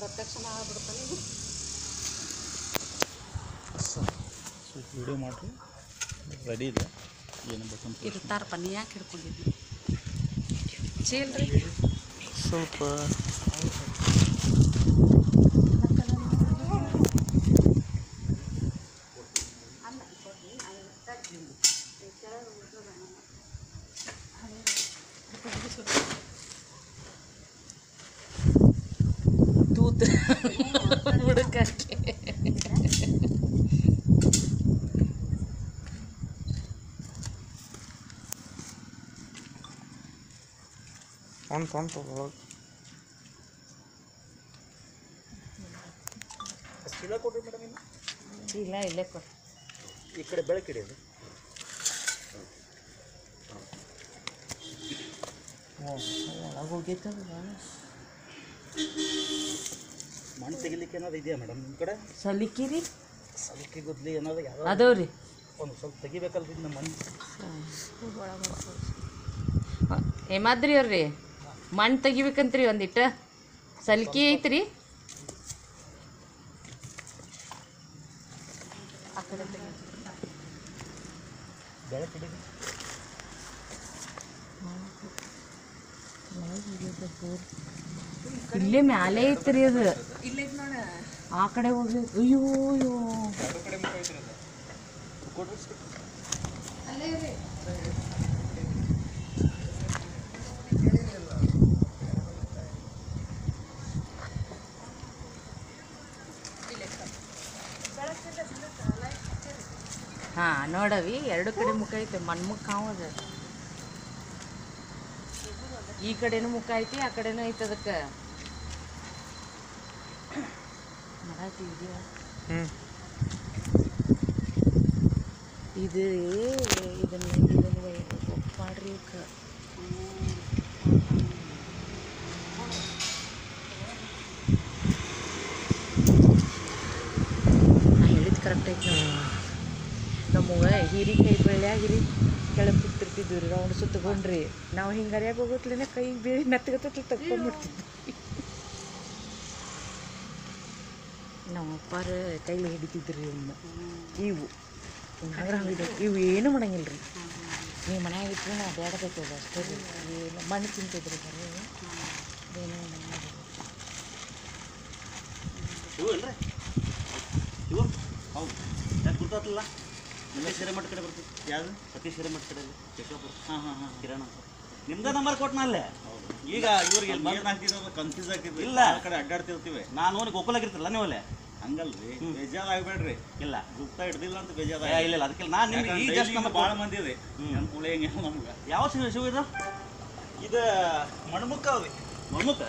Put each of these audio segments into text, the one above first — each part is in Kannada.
ಪ್ರತ್ಯಕ್ಷನ ಆಗ್ಬಿಡ್ತಾನೆ ಸ್ವಲ್ಪ ವಿಡಿಯೋ ಮಾಡಿರಿ. ರೆಡಿ ಇದೆ. ಏನು ಬೇಕಂತ ಇರ್ತಾರಪ್ಪ ನೀ ಯಾಕೆ ಹಿಡ್ಕೊಂಡಿದ್ದಿ? ಚೀಲ್ರಿ? ಸ್ವಲ್ಪ ತೂತ್ ಹುಡುಕಕ್ಕೆ. ಹೊಂಟು ಹೊಂಟು ಚೀಲ ಕೊಡ್ರಿ ಮೇಡಮ್ ಇನ್ನು. ಚೀಲ ಇಲ್ಲೇ ಕೊಡಿ. ಈ ಕಡೆ ಬೆಳಕಿಡಿ ಅದು. ಒಳಗೆ ಹೋಗೈತದ ಮಣ್ಣು ತೆಗಿಲಿಕ್ಕೆ ಏನಾದ್ರು ಇದೆಯಾ ಮೇಡಮ್ ನಿಮ್ಮ ಕಡೆ? ಸಲಿಕಿರಿ ಸಲಿಕೆ ಗುದ್ಲಿ ಏನಾದ್ರು ಯಾವ ಅದಾವ್ರಿ ಒಂದು ಸ್ವಲ್ಪ ತೆಗಿಬೇಕಲ್ರಿ ನಮ್ಮ ಮಣ್ಣು. ಹೇಮಾದ್ರಿ ಅವ್ರಿ ಮಣ್ಣು ತೆಗಿಬೇಕಂತ್ರಿ ಒಂದಿಟ್ಟು. ಸಲಿಕೆ ಐತ್ರಿ. ಬೆಳಕಿಡಿ ಇಲ್ಲೇ ಮ್ಯಾಲೆ ಐತ್ರಿ ಅದು. ಆ ಕಡೆ ಹೋಗಿ, ಅಯ್ಯೋ ಅಯ್ಯೋ. ಹಾ, ನೋಡವಿ, ಎರಡು ಕಡೆ ಮುಖ ಐತೆ ಮಣ್ಣು ಮುಖ ಅದ. ಈ ಕಡೆನೂ ಮುಖ ಐತಿ, ಆ ಕಡೆನೂ ಐತೆ ಅದಕ್ಕೆ. ಇದು ಇದನ್ನು ಇದನ್ನ ಮಾಡ್ರಿ ಹೇಳಿದ್ ಕರೆಕ್ಟ್ ಐತಿ ನಮ್ಮವ್ವ ಹೀರಿಕಾಯಿ ಬೆಳ್ಯಾಗ ಹಿರಿ ಕೆಳಗೆ ರೀ ರೌಂಡ್ ಸುತ್ತಕೊಂಡ್ರಿ ನಾವು ಹಿಂಗೆ ಅರಿಯಾಗ ಹೋಗೋತ್ಲೇನೆ ಕೈ ಬೇರೆ ಮೆತ್ತಗತ್ತ ತಗೊಂಡ್ಬಿಡ್ತಿದ್ವಿ ನಮ್ಮ ಅಪ್ಪಾರ ಕೈಲಿ ಹಿಡಿತಿದ್ರಿ ಇವನ್ನ ಇವು ಹಿಂಗಾದ್ರೆ ಹಂಗೆ ಇವು ಏನು ಮಾಡಂಗಿಲ್ಲ ರೀ ನೀವು ಮನ್ಯಾಗ ಇಟ್ಟು ನಾವು ಬೇಡಬೇಕು ಅದು ಅಷ್ಟೇ ರೀ ಏನು ಮಣ್ಣು ತಿಂತಿದ್ರಿ ಬರೀ ಏನು ಇವು ಅಲ್ರಿ ಇವು ಹೌದು ಯಾಕೆ ಗುರ್ತಾತಲ್ಲ ನಿಮ್ಮ ಹಿರೇಮಠ ಕಡೆ ಬರ್ತೀವಿ ಯಾವುದು ಸತೀಶ್ ಹಿರೇಮಠ ಕಡೆ ಚಿಕ್ಕಬಾಪುರ ಹಾಂ ಹಾಂ ಹಾಂ ಕಿರಣ ನಿಮ್ದ ನಂಬರ್ ಕೊಟ್ಟನ ಅಲ್ಲೇ ಈಗ ಇವ್ರಿಗೆ ಇಲ್ಲಿ ಬಂದು ಕನ್ಫ್ಯೂಸ್ ಆಗ್ತಿದ್ವಿ. ಇಲ್ಲ. ಆ ಕಡೆ ಅಡ್ಡಾಡ್ತಿರ್ತೀವಿ. ನಾನು ಅವ್ರಿಗೆ ಗೋಕುಲಾಗಿರ್ತಿಲ್ಲ ನೀವು ಅಲ್ಲೇ? ಹಂಗಲ್ರಿ ಬೇಜಾರ್ ಆಗ್ಬೇಡ್ರಿ ಇಲ್ಲ. ಗುಪ್ತ ಇಡ್ದಿಲ್ಲ ಅಂತ ಬೇಜಾರ್ ಏ, ಇಲ್ಲ ಇಲ್ಲ ಅದಕ್ಕೆ ನಾನು ನಿಮ್ಗೆ ಈ ಜಸ್ಟ್ ಅಂತ ಭಾಳ ಮಂದಿ ರೀ ನಮ್ಮ ಹೆಂಗೆ ನಮ್ಗೆ. ಯಾವ ಶಿವ ಶಿವ ಇದು? ಇದು ಮಣ್ಮುಖ ಅವ್ರಿ. ಮಣ್ಮುಖ?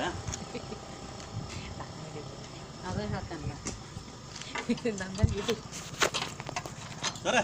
ಅದೇ ಹೇಳ್ತಾನಲ್ಲ. ನಂದಂಗೆ ಇದು. ಸರ.